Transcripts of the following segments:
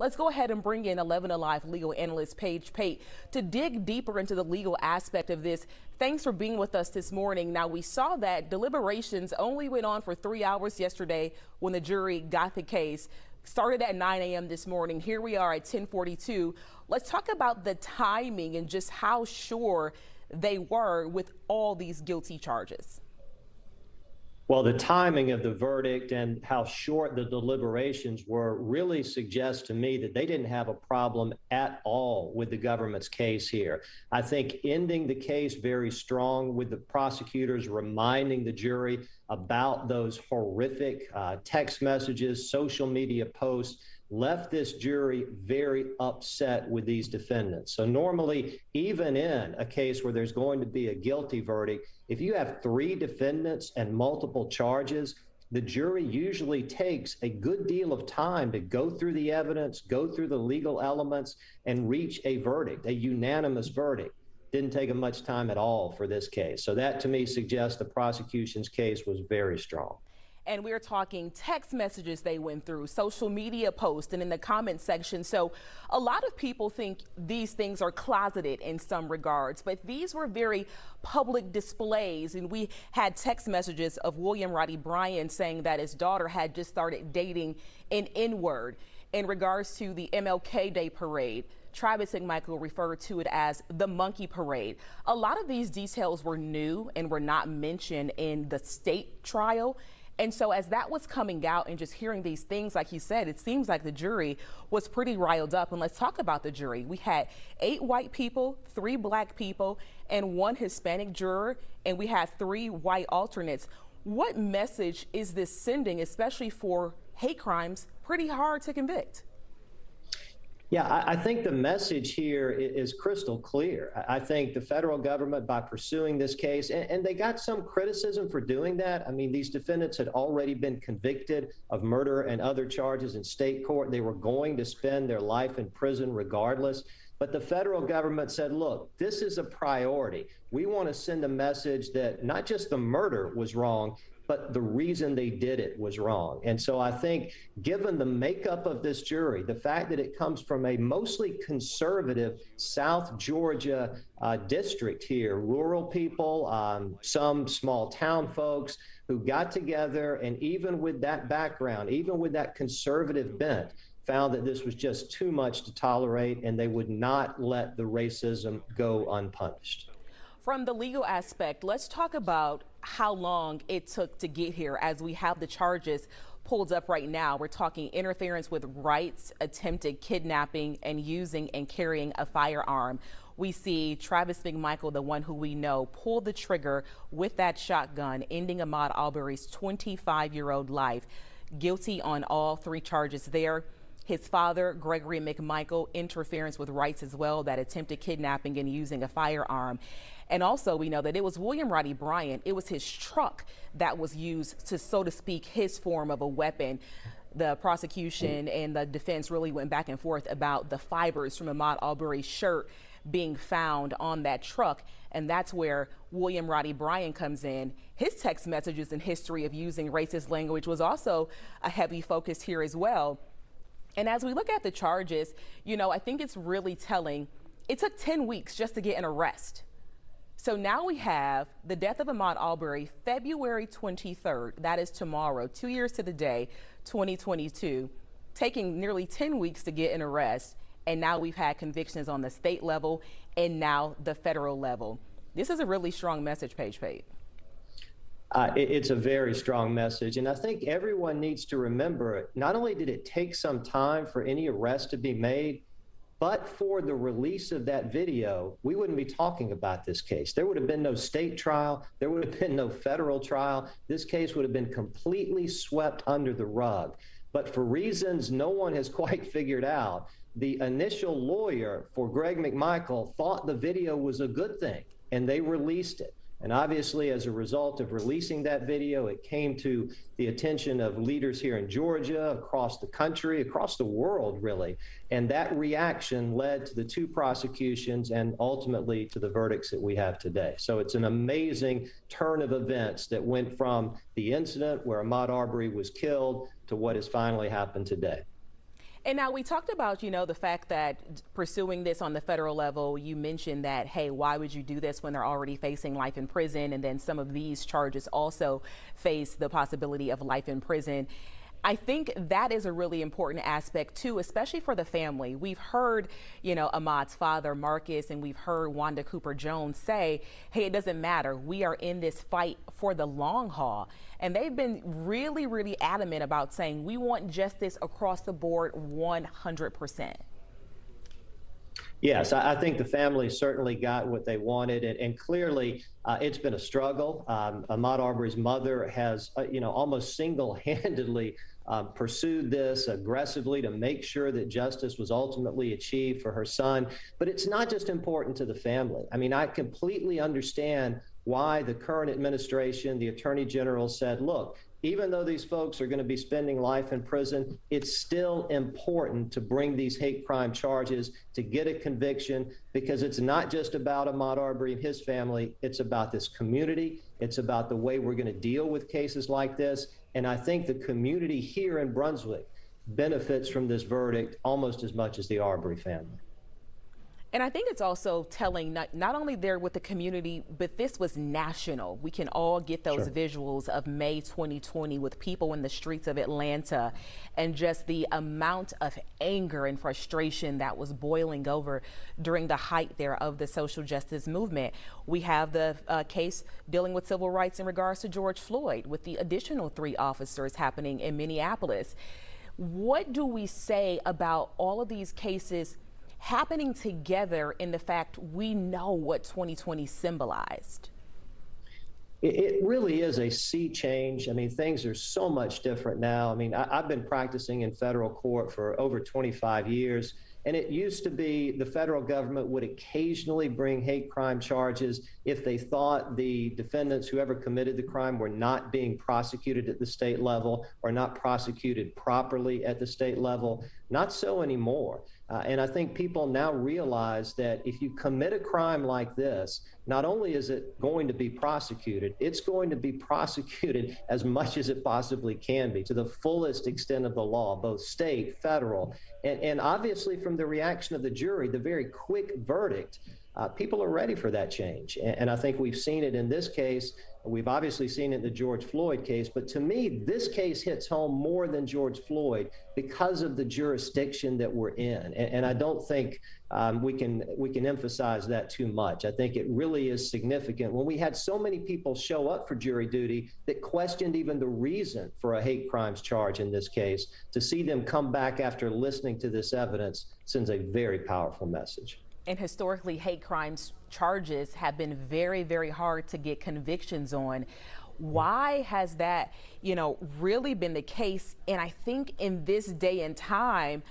Let's go ahead and bring in 11 Alive legal analyst Page Pate to dig deeper into the legal aspect of this. Thanks for being with us this morning. Now, we saw that deliberations only went on for three hours yesterday when the jury got the case. Started at 9 a.m. this morning. Here we are at 1042. Let's talk about the timing and just how sure they were with all these guilty charges. Well, the timing of the verdict and how short the deliberations were really suggests to me that they didn't have a problem at all with the government's case here. I think ending the case very strong with the prosecutors reminding the jury about those horrific uh, text messages, social media posts left this jury very upset with these defendants. So, normally, even in a case where there's going to be a guilty verdict, if you have three defendants and multiple charges, the jury usually takes a good deal of time to go through the evidence, go through the legal elements, and reach a verdict, a unanimous verdict. Didn't take them much time at all for this case. So, that to me suggests the prosecution's case was very strong and we're talking text messages they went through, social media posts, and in the comment section. So a lot of people think these things are closeted in some regards, but these were very public displays. And we had text messages of William Roddy Bryan saying that his daughter had just started dating an N word. In regards to the MLK Day parade, Travis McMichael referred to it as the monkey parade. A lot of these details were new and were not mentioned in the state trial. And so as that was coming out and just hearing these things, like he said, it seems like the jury was pretty riled up. And let's talk about the jury. We had eight white people, three black people, and one Hispanic juror, and we had three white alternates. What message is this sending, especially for hate crimes, pretty hard to convict? Yeah, I, I, think the message here is, is crystal clear. I, I think the federal government, by pursuing this case, and, and, they got some criticism for doing that. I mean, these defendants had already been convicted of murder and other charges in state court. They were going to spend their life in prison regardless. But the federal government said, look, this is a priority. We want to send a message that not just the murder was wrong, but the reason they did it was wrong. And so I think, given the makeup of this jury, the fact that it comes from a mostly conservative South Georgia uh, district here, rural people, um, some small town folks who got together, and even with that background, even with that conservative bent, found that this was just too much to tolerate and they would not let the racism go unpunished. From the legal aspect, let's talk about how long it took to get here as we have the charges pulled up right now. We're talking interference with rights, attempted kidnapping, and using and carrying a firearm. We see Travis McMichael, the one who we know, pull the trigger with that shotgun, ending Ahmaud Arbery's 25 year old life. Guilty on all three charges there. His father, Gregory McMichael, interference with rights as well, that attempted kidnapping and using a firearm. And also, we know that it was William Roddy Bryan, it was his truck that was used to, so to speak, his form of a weapon the prosecution and the defense really went back and forth about the fibers from Ahmaud Arbery's shirt being found on that truck. And that's where William Roddy Bryan comes in. His text messages and history of using racist language was also a heavy focus here as well. And as we look at the charges, you know, I think it's really telling. It took 10 weeks just to get an arrest. So now we have the death of Ahmaud Arbery, February 23rd. That is tomorrow, two years to the day, 2022, taking nearly 10 weeks to get an arrest. And now we've had convictions on the state level and now the federal level. This is a really strong message, Page Pate. Uh, it, it's a very strong message. And I think everyone needs to remember not only did it take some time for any arrest to be made, but for the release of that video, we wouldn't be talking about this case. There would have been no state trial, there would have been no federal trial. This case would have been completely swept under the rug. But for reasons no one has quite figured out, the initial lawyer for Greg McMichael thought the video was a good thing, and they released it. And obviously, as a result of releasing that video, it came to the attention of leaders here in Georgia, across the country, across the world, really. And that reaction led to the two prosecutions and ultimately to the verdicts that we have today. So it's an amazing turn of events that went from the incident where Ahmaud Arbery was killed to what has finally happened today. And now we talked about, you know, the fact that pursuing this on the federal level, you mentioned that, hey, why would you do this when they're already facing life in prison? And then some of these charges also face the possibility of life in prison. I think that is a really important aspect too, especially for the family. We've heard, you know, Ahmaud's father, Marcus, and we've heard Wanda Cooper Jones say, hey, it doesn't matter. We are in this fight for the long haul. And they've been really, really adamant about saying we want justice across the board 100%. Yes, I think the family certainly got what they wanted, and, and clearly uh, it's been a struggle. Um, Ahmaud Arbery's mother has, uh, you know, almost single-handedly um, pursued this aggressively to make sure that justice was ultimately achieved for her son. But it's not just important to the family. I mean, I completely understand why the current administration, the attorney general said, look, even though these folks are going to be spending life in prison, it's still important to bring these hate crime charges to get a conviction because it's not just about Ahmaud Arbery and his family. It's about this community. It's about the way we're going to deal with cases like this. And I think the community here in Brunswick benefits from this verdict almost as much as the Arbery family. And I think it's also telling not, not only there with the community, but this was national. We can all get those sure. visuals of May 2020 with people in the streets of Atlanta and just the amount of anger and frustration that was boiling over during the height there of the social justice movement. We have the uh, case dealing with civil rights in regards to George Floyd with the additional three officers happening in Minneapolis. What do we say about all of these cases? Happening together in the fact we know what 2020 symbolized? It really is a sea change. I mean, things are so much different now. I mean, I, have been practicing in federal court for over 25 years. And it used to be the federal government would occasionally bring hate crime charges if they thought the defendants, whoever committed the crime, were not being prosecuted at the state level or not prosecuted properly at the state level. Not so anymore. Uh, and I think people now realize that if you commit a crime like this, not only is it going to be prosecuted, it's going to be prosecuted as much as it possibly can be to the fullest extent of the law, both state, federal, and, and obviously from the reaction of the jury, the very quick verdict. Uh, people are ready for that change. And, and I think we've seen it in this case We've obviously seen it in the George Floyd case, but to me, this case hits home more than George Floyd because of the jurisdiction that we're in. And, and I don't think um, we can we can emphasize that too much. I think it really is significant when we had so many people show up for jury duty that questioned even the reason for a hate crimes charge in this case. To see them come back after listening to this evidence sends a very powerful message and historically hate crimes charges have been very, very hard to get convictions on. Why has that, you know, really been the case? And I think in this day and time,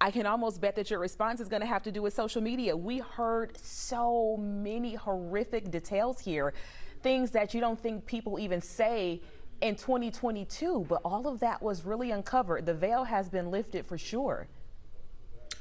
I can almost bet that your response is going to have to do with social media. We heard so many horrific details here, things that you don't think people even say in 2022, but all of that was really uncovered. The veil has been lifted for sure.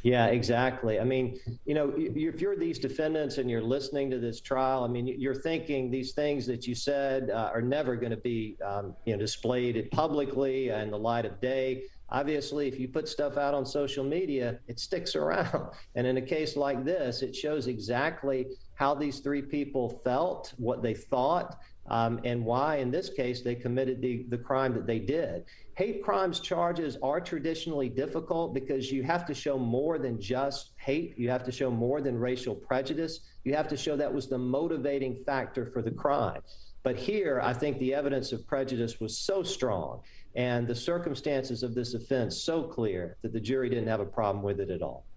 Yeah, exactly. I mean, you know, if you're these defendants and you're listening to this trial, I mean, you're thinking these things that you said uh, are never going to be, um, you know, displayed publicly in the light of day. Obviously, if you put stuff out on social media, it sticks around. And in a case like this, it shows exactly how these three people felt, what they thought, um, and why, in this case, they committed the, the crime that they did. Hate crimes charges are traditionally difficult because you have to show more than just hate. You have to show more than racial prejudice. You have to show that was the motivating factor for the crime. But here, I think the evidence of prejudice was so strong and the circumstances of this offense so clear that the jury didn't have a problem with it at all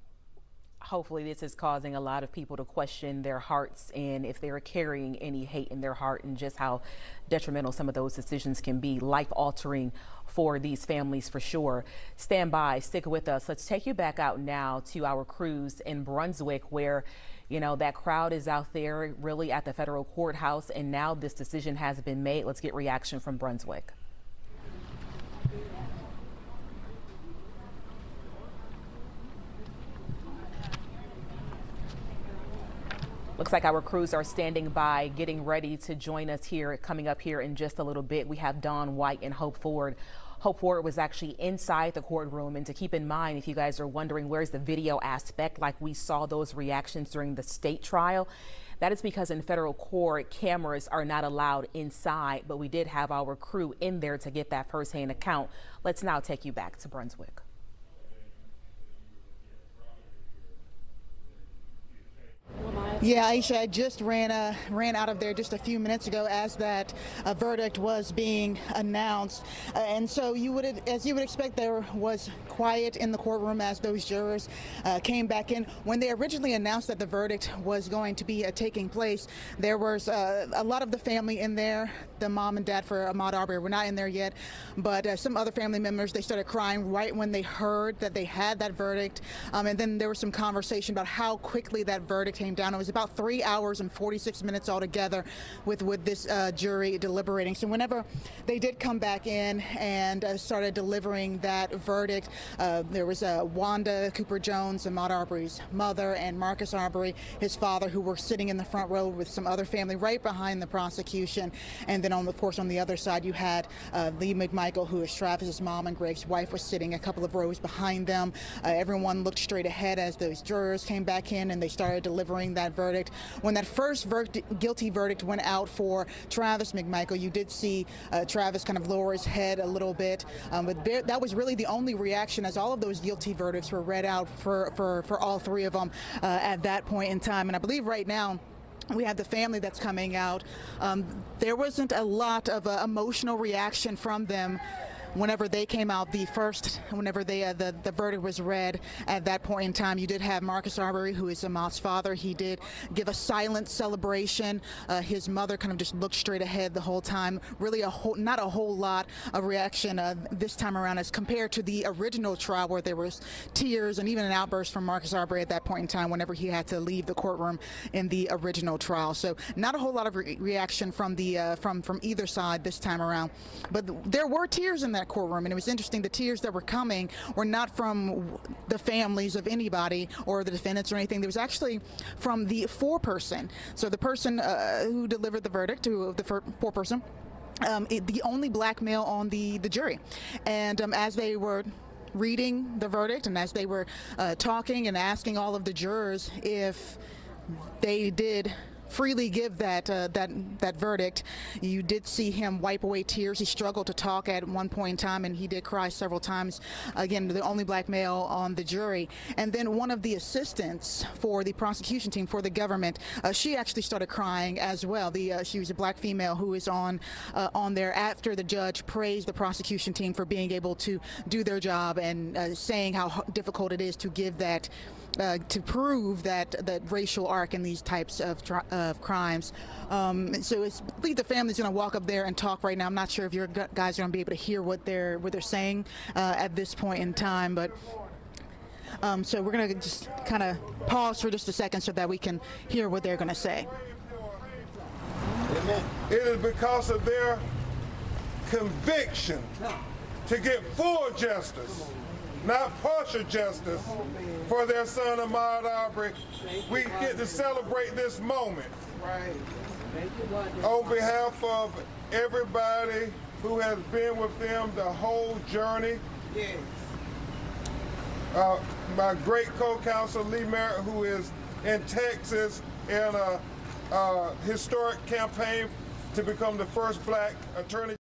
hopefully this is causing a lot of people to question their hearts and if they're carrying any hate in their heart and just how detrimental some of those decisions can be life altering for these families for sure. Stand by stick with us. Let's take you back out now to our crews in brunswick where you know that crowd is out there really at the federal courthouse and now this decision has been made. Let's get reaction from brunswick Looks like our crews are standing by, getting ready to join us here, coming up here in just a little bit. We have Don White and Hope Ford Hope Ford was actually inside the courtroom. And to keep in mind, if you guys are wondering where's the video aspect, like we saw those reactions during the state trial, that is because in federal court, cameras are not allowed inside, but we did have our crew in there to get that firsthand account. Let's now take you back to Brunswick. Yeah, Aisha, I just ran uh, ran out of there just a few minutes ago as that uh, verdict was being announced, uh, and so you would, as you would expect, there was quiet in the courtroom as those jurors uh, came back in. When they originally announced that the verdict was going to be uh, taking place, there was uh, a lot of the family in there. The mom and dad for Ahmaud Arbery were not in there yet, but some other family members they started crying right when they heard that they had that verdict, um, and then there was some conversation about how quickly that verdict came down. It was about three hours and 46 minutes altogether with, with this uh, jury deliberating. So whenever they did come back in and uh, started delivering that verdict, uh, there was uh, Wanda Cooper Jones, Ahmaud Arbery's mother, and Marcus Arbery, his father, who were sitting in the front row with some other family right behind the prosecution. And then, on, of course, on the other side, you had uh, Leigh McMichael, who is Travis's mom and Greg's wife, was sitting a couple of rows behind them. Everyone looked straight ahead as those jurors came back in and they started delivering that verdict. When that first verdict, guilty verdict went out for Travis McMichael, you did see uh, Travis kind of lower his head a little bit, um, but that was really the only reaction as all of those guilty verdicts were read out for, for, for all three of them uh, at that point in time. And I believe right now, we have the family that's coming out. Um, there wasn't a lot of uh, emotional reaction from them whenever they came out, the first, whenever they uh, the the verdict was read, at that point in time, you did have Marcus Arbery, who is Ahmaud's father. He did give a silent celebration. Uh, his mother kind of just looked straight ahead the whole time. Really, a whole not a whole lot of reaction uh, this time around as compared to the original trial, where there was tears and even an outburst from Marcus Arbery at that point in time, whenever he had to leave the courtroom in the original trial. So, not a whole lot of re reaction from the uh, from from either side this time around. But th there were tears in that that courtroom. And it was interesting, the tears that were coming were not from the families of anybody or the defendants or anything. There was actually from the foreperson. So the person uh, who delivered the verdict, who the foreperson, um, it, the only black male on the, the jury. And um, as they were reading the verdict and as they were uh, talking and asking all of the jurors if they did freely give that uh, that that verdict. You did see him wipe away tears. He struggled to talk at one point in time, and he did cry several times. Again, the only black male on the jury. And then one of the assistants for the prosecution team for the government, uh, she actually started crying as well. The uh, she was a black female who is on uh, on there after the judge praised the prosecution team for being able to do their job and uh, saying how difficult it is to give that uh, to prove that that racial arc in these types of of crimes. Um, so it's, I believe the family's going to walk up there and talk right now. I'm not sure if your guys are going to be able to hear what they're what they're saying uh, at this point in time, but. Um, so we're going to just kind of pause for just a second so that we can hear what they're going to say. It is because of their conviction to get full justice not partial justice for their son Ahmaud Arbery. We get to celebrate this moment. On behalf of everybody who has been with them the whole journey. Uh, my great co-counsel Lee Merritt, who is in Texas in a, a historic campaign to become the first black attorney